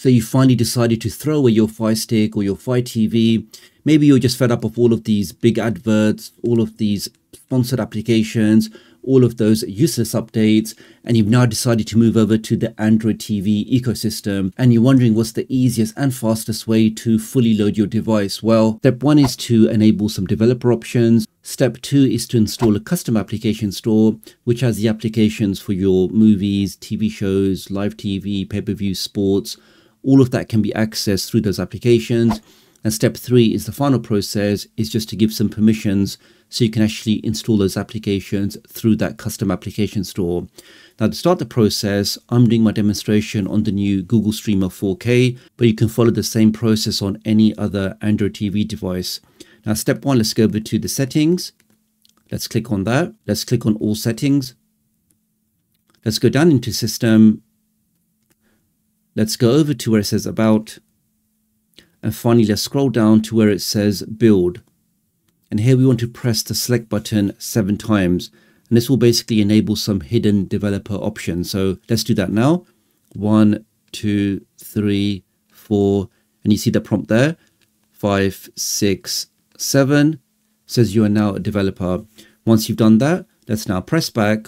So you finally decided to throw away your Fire Stick or your Fire TV. Maybe you're just fed up of all of these big adverts, all of these sponsored applications, all of those useless updates and you've now decided to move over to the Android TV ecosystem and you're wondering what's the easiest and fastest way to fully load your device. Well, step one is to enable some developer options. Step two is to install a custom application store, which has the applications for your movies, TV shows, live TV, pay-per-view, sports. All of that can be accessed through those applications. And step three is the final process is just to give some permissions so you can actually install those applications through that custom application store. Now to start the process, I'm doing my demonstration on the new Google Streamer 4K, but you can follow the same process on any other Android TV device. Now step one, let's go over to the settings. Let's click on that. Let's click on all settings. Let's go down into system. Let's go over to where it says about. And finally, let's scroll down to where it says build. And here we want to press the select button seven times. And this will basically enable some hidden developer options. So let's do that now. One, two, three, four. And you see the prompt there. Five, six, seven. Says you are now a developer. Once you've done that, let's now press back,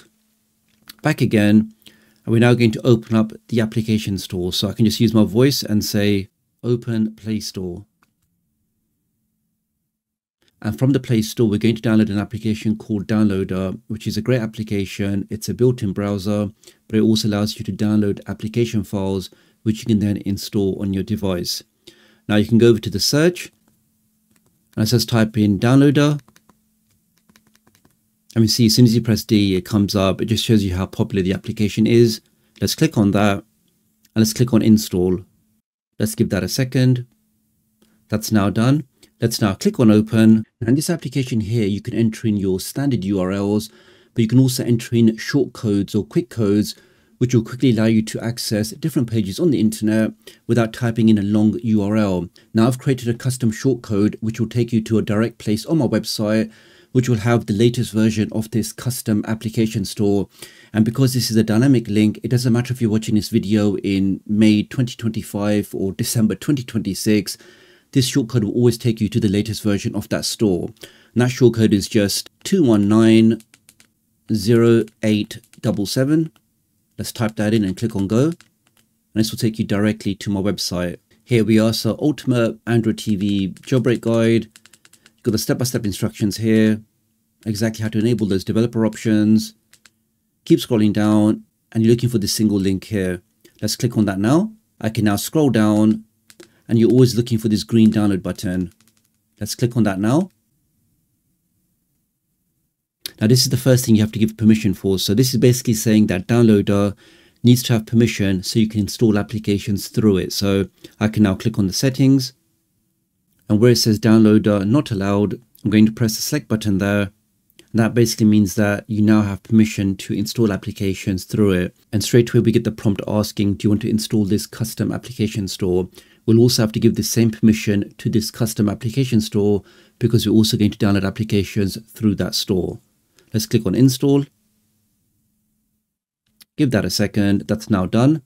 back again. And we're now going to open up the application store. So I can just use my voice and say, open Play Store. And from the Play Store, we're going to download an application called Downloader, which is a great application. It's a built-in browser, but it also allows you to download application files, which you can then install on your device. Now you can go over to the search, and it says type in Downloader. And we see as soon as you press D, it comes up. It just shows you how popular the application is. Let's click on that, and let's click on Install. Let's give that a second. That's now done. Let's now click on open. And this application here, you can enter in your standard URLs, but you can also enter in short codes or quick codes, which will quickly allow you to access different pages on the internet without typing in a long URL. Now I've created a custom short code, which will take you to a direct place on my website, which will have the latest version of this custom application store. And because this is a dynamic link, it doesn't matter if you're watching this video in May 2025 or December 2026, this shortcode will always take you to the latest version of that store. And that shortcode is just 2190877. Let's type that in and click on go. And this will take you directly to my website. Here we are, so Ultimate Android TV jailbreak guide. Got the step-by-step -step instructions here, exactly how to enable those developer options. Keep scrolling down and you're looking for this single link here. Let's click on that now. I can now scroll down and you're always looking for this green download button. Let's click on that now. Now this is the first thing you have to give permission for. So this is basically saying that downloader needs to have permission so you can install applications through it. So I can now click on the settings and where it says downloader uh, not allowed, I'm going to press the select button there. And that basically means that you now have permission to install applications through it. And straight away we get the prompt asking, do you want to install this custom application store? We'll also have to give the same permission to this custom application store because we're also going to download applications through that store. Let's click on install. Give that a second. That's now done.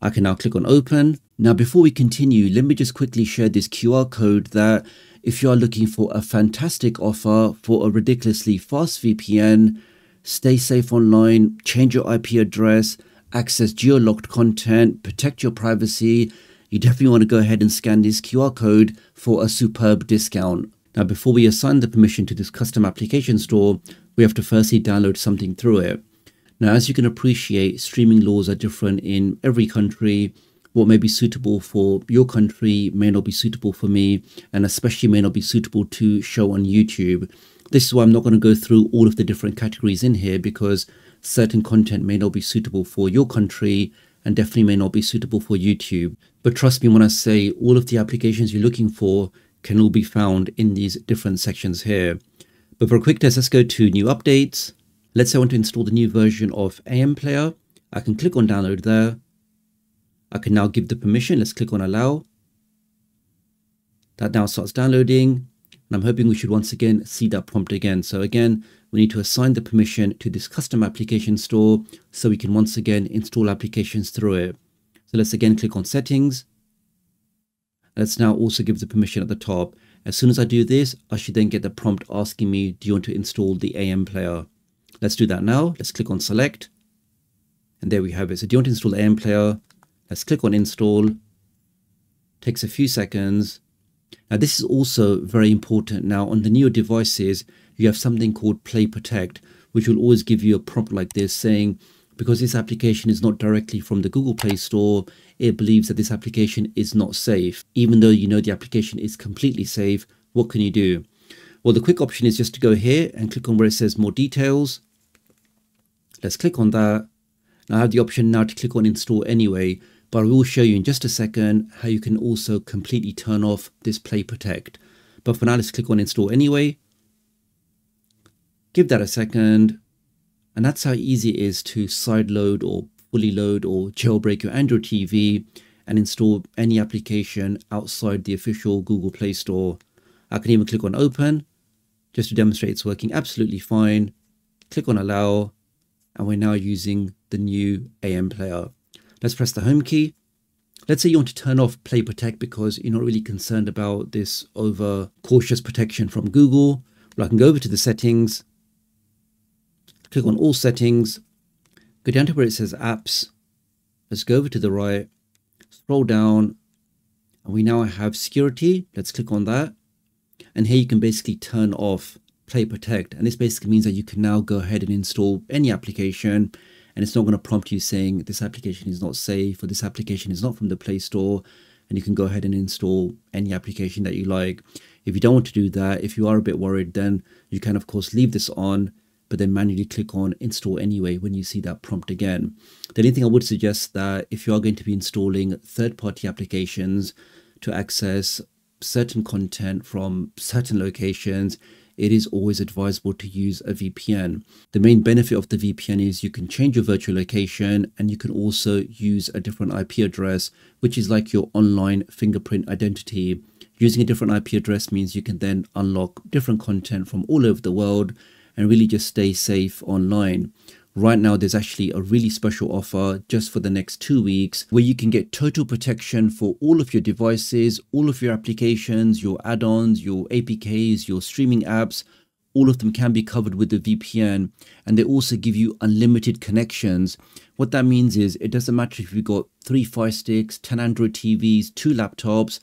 I can now click on open. Now, before we continue, let me just quickly share this QR code that if you are looking for a fantastic offer for a ridiculously fast VPN, stay safe online, change your IP address, access geo-locked content, protect your privacy, you definitely want to go ahead and scan this QR code for a superb discount. Now, before we assign the permission to this custom application store, we have to firstly download something through it. Now, as you can appreciate, streaming laws are different in every country. What may be suitable for your country may not be suitable for me, and especially may not be suitable to show on YouTube. This is why I'm not going to go through all of the different categories in here because certain content may not be suitable for your country and definitely may not be suitable for YouTube. But trust me when I say all of the applications you're looking for can all be found in these different sections here. But for a quick test, let's go to new updates. Let's say I want to install the new version of AM Player. I can click on download there. I can now give the permission. Let's click on allow. That now starts downloading. And I'm hoping we should once again see that prompt again. So again, we need to assign the permission to this custom application store so we can once again install applications through it. So let's again click on settings. Let's now also give the permission at the top. As soon as I do this, I should then get the prompt asking me, do you want to install the AM player? Let's do that now. Let's click on select. And there we have it. So do you want to install AM player? Let's click on install. Takes a few seconds. Now this is also very important. Now on the newer devices, you have something called Play Protect, which will always give you a prompt like this saying, because this application is not directly from the Google Play Store, it believes that this application is not safe. Even though you know the application is completely safe, what can you do? Well, the quick option is just to go here and click on where it says more details. Let's click on that. Now I have the option now to click on install anyway, but I will show you in just a second how you can also completely turn off this Play Protect. But for now, let's click on install anyway. Give that a second. And that's how easy it is to sideload or fully load or jailbreak your Android TV and install any application outside the official Google Play Store. I can even click on open just to demonstrate it's working absolutely fine. Click on allow and we're now using the new AM player. Let's press the home key. Let's say you want to turn off Play Protect because you're not really concerned about this over cautious protection from Google. Well, I can go over to the settings, click on all settings, go down to where it says apps. Let's go over to the right, scroll down, and we now have security. Let's click on that. And here you can basically turn off Play Protect. And this basically means that you can now go ahead and install any application and it's not going to prompt you saying this application is not safe or this application is not from the Play Store. And you can go ahead and install any application that you like. If you don't want to do that, if you are a bit worried, then you can of course leave this on but then manually click on install anyway when you see that prompt again. The only thing I would suggest that if you are going to be installing third-party applications to access certain content from certain locations, it is always advisable to use a VPN. The main benefit of the VPN is you can change your virtual location and you can also use a different IP address, which is like your online fingerprint identity. Using a different IP address means you can then unlock different content from all over the world and really just stay safe online. Right now, there's actually a really special offer just for the next two weeks where you can get total protection for all of your devices, all of your applications, your add-ons, your APKs, your streaming apps, all of them can be covered with the VPN and they also give you unlimited connections. What that means is it doesn't matter if you've got three Fire Sticks, 10 Android TVs, two laptops,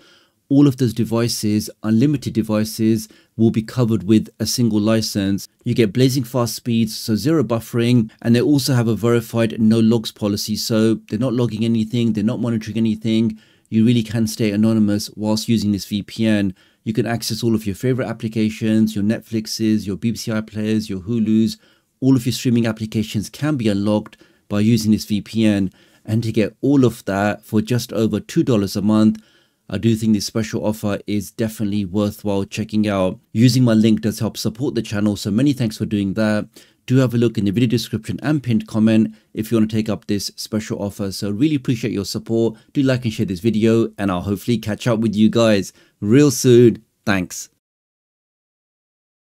all of those devices, unlimited devices, will be covered with a single license. You get blazing fast speeds, so zero buffering, and they also have a verified no logs policy. So they're not logging anything, they're not monitoring anything. You really can stay anonymous whilst using this VPN. You can access all of your favorite applications, your Netflixes, your BBC iPlayers, your Hulus. All of your streaming applications can be unlocked by using this VPN. And to get all of that for just over $2 a month, I do think this special offer is definitely worthwhile checking out. Using my link does help support the channel, so many thanks for doing that. Do have a look in the video description and pinned comment if you want to take up this special offer. So really appreciate your support. Do like and share this video and I'll hopefully catch up with you guys real soon. Thanks.